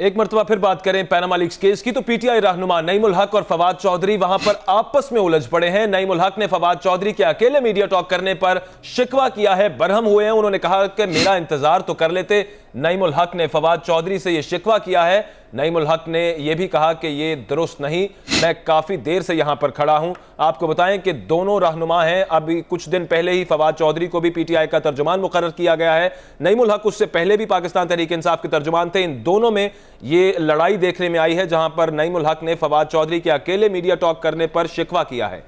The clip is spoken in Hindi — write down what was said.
एक मरतबा फिर बात करें पैनामा लीक्स केस की तो पीटीआई रहनुमा नईम हक और फवाद चौधरी वहाँ पर आपस में उलझ पड़े हैं। नईमुल हक ने फवाद चौधरी के अकेले मीडिया टॉक करने पर शिकवा किया है, बरहम हुए हैं। उन्होंने कहा कि मेरा इंतज़ार तो कर लेते। नईमुल हक ने फवाद चौधरी से यह शिकवा किया है। नईमुल हक ने यह भी कहा कि यह दुरुस्त नहीं। मैं काफ़ी देर से यहाँ पर खड़ा हूँ। आपको बताएँ कि दोनों रहनुमा हैं। अभी कुछ दिन पहले ही फवाद चौधरी को भी पीटीआई का तर्जुमान मुकर किया गया है। नईमुल हक उससे पहले भी पाकिस्तान तहरीक इंसाफ के तर्जुमान थे। इन दोनों में ये लड़ाई देखने में आई है, जहाँ पर नईमुल हक ने फवाद चौधरी के अकेले मीडिया टॉक करने पर शिकवा किया है।